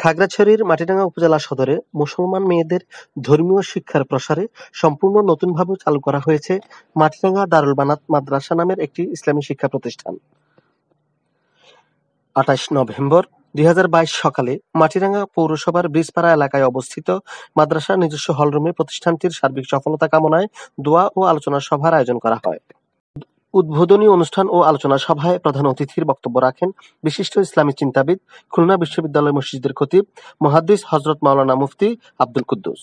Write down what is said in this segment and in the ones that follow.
খাগড়াছড়ির মাটিরাঙ্গা উপজেলা সদরে মুসলমান মেয়েদের ধর্মীয় শিক্ষার প্রসারে সম্পূর্ণ নতুনভাবে চালু করা হয়েছে মাটিরাঙ্গা দারুল বানাত মাদ্রাসা নামের একটি ইসলামী শিক্ষা প্রতিষ্ঠান। আঠাশ নভেম্বর দুই হাজার বাইশ সকালে মাটিরাঙ্গা পৌরসভার ব্রিজপাড়া এলাকায় অবস্থিত মাদ্রাসার নিজস্ব হলরুমে প্রতিষ্ঠানটির সার্বিক সফলতা কামনায় দোয়া ও আলোচনা সভার আয়োজন করা হয়। উদ্বোধনী অনুষ্ঠান ও আলোচনা সভায় প্রধান অতিথির বক্তব্য রাখেন বিশিষ্ট ইসলামী চিন্তাবিদ, খুলনা বিশ্ববিদ্যালয় মসজিদের খতিব, মুহাদ্দিস হযরত মাওলানা মুফতি আব্দুল কুদ্দুস।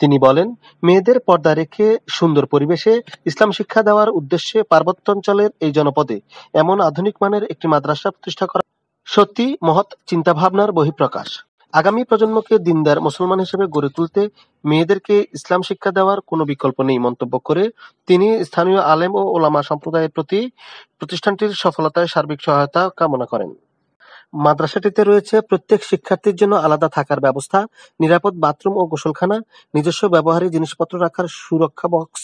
তিনি বলেন, মেয়েদের পর্দা রেখে সুন্দর পরিবেশে ইসলাম শিক্ষা দেওয়ার উদ্দেশ্যে পার্বত্যাঞ্চলের এই জনপদে এমন আধুনিক মানের একটি মাদ্রাসা প্রতিষ্ঠা করা সত্যি মহৎ চিন্তাভাবনার বহিঃপ্রকাশ। আগামী প্রজন্মকে দিনদার মুসলমান হিসেবে গড়ে তুলতে মেয়েদেরকে ইসলাম শিক্ষা দেওয়ার কোনো বিকল্প নেই মন্তব্য করে তিনি স্থানীয় আলেম ও ওলামা সম্প্রদায়ের প্রতি প্রতিষ্ঠানটির সফলতায় সার্বিক সহায়তা কামনা করেন। মাদ্রাসাটিতে রয়েছে প্রত্যেক শিক্ষার্থীর জন্য আলাদা থাকার ব্যবস্থা, নিরাপদ বাথরুম ও গোসলখানা, নিজস্ব ব্যবহারী জিনিসপত্র রাখার সুরক্ষা বক্স,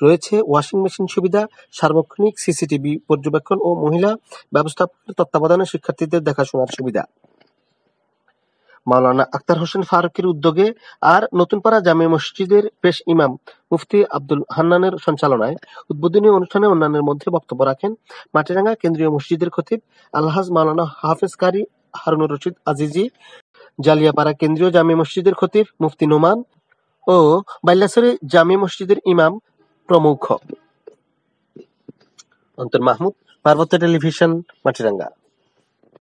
রয়েছে ওয়াশিং মেশিন সুবিধা, সার্বক্ষণিক সিসিটিভি পর্যবেক্ষণ ও মহিলা ব্যবস্থাপকের তত্ত্বাবধানে শিক্ষার্থীদের দেখাশোনার সুবিধা। মাওলানা আক্তার হোসেন ফারুকীর উদ্যোগে আর নতুনপাড়া জামে মসজিদের পেশ ইমাম মুফতি আব্দুল হান্নানের সঞ্চালনায় উদ্বোধনী অনুষ্ঠানে অন্যান্যের মধ্যে বক্তব্য রাখেন মাটিরাঙ্গা কেন্দ্রীয় মসজিদের খতিব আলহাজ মাওলানা হাফেজ কারি হারুনুর রশিদ আজিজি, জালিয়াপাড়া কেন্দ্রীয় জামে মসজিদের খতিব মুফতি নোমান ও বাইলাছড়ি জামে মসজিদের ইমাম প্রমুখ। অন্তর মাহমুদ, পার্বত্য টেলিভিশন, মাটিরাঙ্গা।